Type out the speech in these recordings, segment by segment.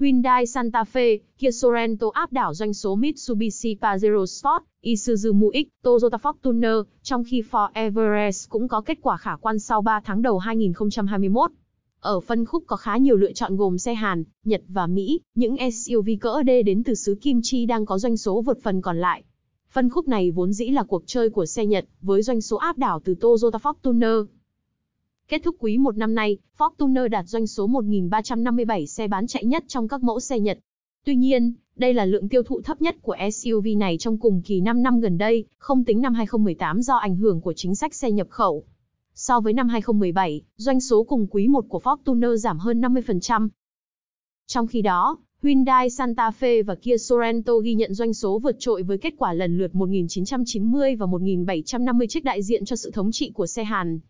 Hyundai Santa Fe, Kia Sorento áp đảo doanh số Mitsubishi Pajero Sport, Isuzu Mu-X, Toyota Fortuner, trong khi Ford Everest cũng có kết quả khả quan sau 3 tháng đầu 2021. Ở phân khúc có khá nhiều lựa chọn gồm xe Hàn, Nhật và Mỹ, những SUV cỡ D đến từ xứ Kim Chi đang có doanh số vượt phần còn lại. Phân khúc này vốn dĩ là cuộc chơi của xe Nhật, với doanh số áp đảo từ Toyota Fortuner. Kết thúc quý một năm nay, Fortuner đạt doanh số 1.357 xe bán chạy nhất trong các mẫu xe Nhật. Tuy nhiên, đây là lượng tiêu thụ thấp nhất của SUV này trong cùng kỳ 5 năm gần đây, không tính năm 2018 do ảnh hưởng của chính sách xe nhập khẩu. So với năm 2017, doanh số cùng quý 1 của Fortuner giảm hơn 50%. Trong khi đó, Hyundai Santa Fe và Kia Sorento ghi nhận doanh số vượt trội với kết quả lần lượt 1.990 và 1.750 chiếc đại diện cho sự thống trị của xe Hàn.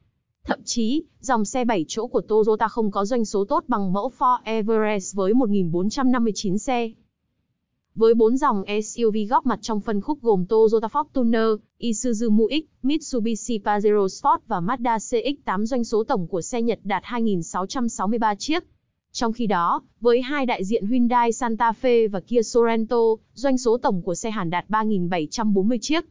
Thậm chí, dòng xe 7 chỗ của Toyota không có doanh số tốt bằng mẫu Ford Everest với 1.459 xe. Với 4 dòng SUV góp mặt trong phân khúc gồm Toyota Fortuner, Isuzu Mu-X, Mitsubishi Pajero Sport và Mazda CX-8 doanh số tổng của xe Nhật đạt 2.663 chiếc. Trong khi đó, với hai đại diện Hyundai Santa Fe và Kia Sorento, doanh số tổng của xe Hàn đạt 3.740 chiếc.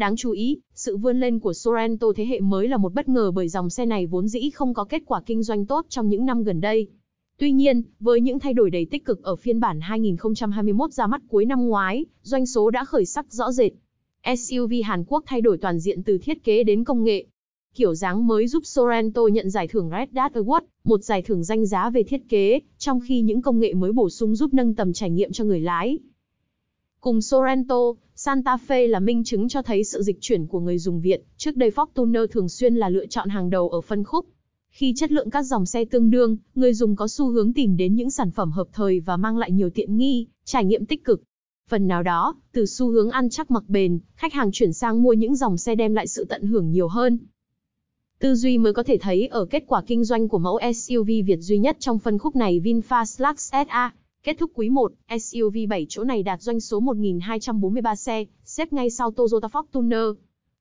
Đáng chú ý, sự vươn lên của Sorento thế hệ mới là một bất ngờ bởi dòng xe này vốn dĩ không có kết quả kinh doanh tốt trong những năm gần đây. Tuy nhiên, với những thay đổi đầy tích cực ở phiên bản 2021 ra mắt cuối năm ngoái, doanh số đã khởi sắc rõ rệt. SUV Hàn Quốc thay đổi toàn diện từ thiết kế đến công nghệ. Kiểu dáng mới giúp Sorento nhận giải thưởng Red Dot Award, một giải thưởng danh giá về thiết kế, trong khi những công nghệ mới bổ sung giúp nâng tầm trải nghiệm cho người lái. Cùng Sorento, Santa Fe là minh chứng cho thấy sự dịch chuyển của người dùng Việt, trước đây Fortuner thường xuyên là lựa chọn hàng đầu ở phân khúc. Khi chất lượng các dòng xe tương đương, người dùng có xu hướng tìm đến những sản phẩm hợp thời và mang lại nhiều tiện nghi, trải nghiệm tích cực. Phần nào đó, từ xu hướng ăn chắc mặc bền, khách hàng chuyển sang mua những dòng xe đem lại sự tận hưởng nhiều hơn. Tư duy mới có thể thấy ở kết quả kinh doanh của mẫu SUV Việt duy nhất trong phân khúc này VinFast Lux SA. Kết thúc quý 1, SUV 7 chỗ này đạt doanh số 1.243 xe, xếp ngay sau Toyota Fortuner.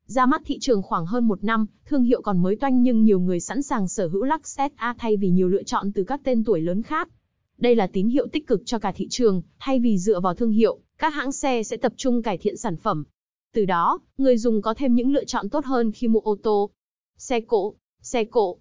Ra mắt thị trường khoảng hơn một năm, thương hiệu còn mới toanh nhưng nhiều người sẵn sàng sở hữu Lux SA thay vì nhiều lựa chọn từ các tên tuổi lớn khác. Đây là tín hiệu tích cực cho cả thị trường, thay vì dựa vào thương hiệu, các hãng xe sẽ tập trung cải thiện sản phẩm. Từ đó, người dùng có thêm những lựa chọn tốt hơn khi mua ô tô. Xe cộ, xe cộ.